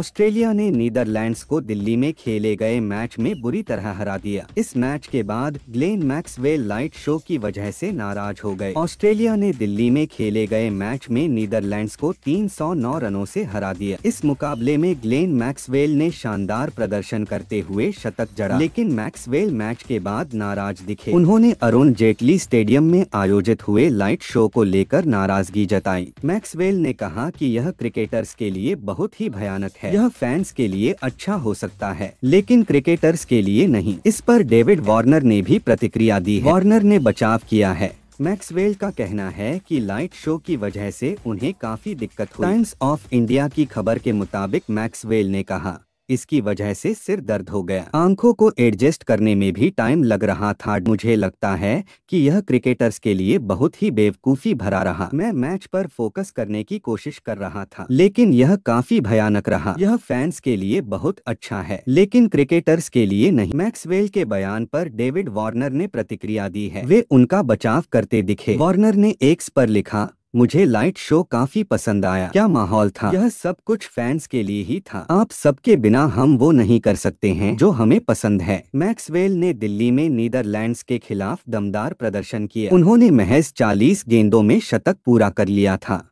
Australia ने Netherlands को दिल्ली में खेले गए मैच में बुरी तरह हरा दिया। इस मैच के बाद ग्लेन मैक्सवेल लाइट शो की वजह से नाराज़ हो गए। ऑस्ट्रेलिया ने दिल्ली में खेले गए मैच में नीदरलैंड्स को 309 रनों से हरा दिया। इस मुकाबले में ग्लेन मैक्सवेल ने शानदार प्रदर्शन करते हुए शतक जड़ा, लेकिन मैक्सवेल मैच के बाद नाराज़ दिखे। उन्होंने अरुण जेटली स्टेडियम में आयोजित हुए लाइट शो को लेकर नाराज़गी जताई। मैक्सवेल ने कहा की यह क्रिकेटर्स के लिए बहुत ही भयानक है। यह फैंस के लिए अच्छा हो सकता है, लेकिन क्रिकेटर्स के लिए नहीं। इस पर डेविड वार्नर ने भी प्रतिक्रिया दी है। वार्नर ने बचाव किया है। मैक्सवेल का कहना है कि लाइट शो की वजह से उन्हें काफ़ी दिक्कत हुई। टाइम्स ऑफ़ इंडिया की खबर के मुताबिक मैक्सवेल ने कहा इसकी वजह से सिर दर्द हो गया। आँखों को एडजस्ट करने में भी टाइम लग रहा था। मुझे लगता है कि यह क्रिकेटर्स के लिए बहुत ही बेवकूफ़ी भरा रहा। मैं मैच पर फोकस करने की कोशिश कर रहा था, लेकिन यह काफ़ी भयानक रहा। यह फैंस के लिए बहुत अच्छा है, लेकिन क्रिकेटर्स के लिए नहीं। मैक्सवेल के बयान पर डेविड वार्नर ने प्रतिक्रिया दी है। वे उनका बचाव करते दिखे। वार्नर ने एक्स पर लिखा मुझे लाइट शो काफ़ी पसंद आया। क्या माहौल था? यह सब कुछ फैंस के लिए ही था। आप सबके बिना हम वो नहीं कर सकते हैं जो हमें पसंद है। मैक्सवेल ने दिल्ली में नीदरलैंड्स के खिलाफ दमदार प्रदर्शन किया। उन्होंने महज 40 गेंदों में शतक पूरा कर लिया था।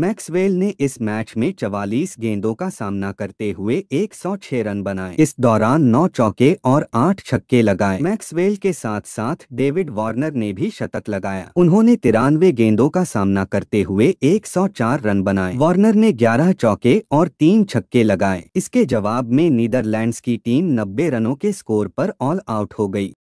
मैक्सवेल ने इस मैच में 44 गेंदों का सामना करते हुए 106 रन बनाए। इस दौरान 9 चौके और 8 छक्के लगाए। मैक्सवेल के साथ साथ डेविड वार्नर ने भी शतक लगाया। उन्होंने तिरानवे गेंदों का सामना करते हुए 104 रन बनाए। वार्नर ने 11 चौके और तीन छक्के लगाए। इसके जवाब में नीदरलैंड्स की टीम 90 रनों के स्कोर पर ऑल आउट हो गई।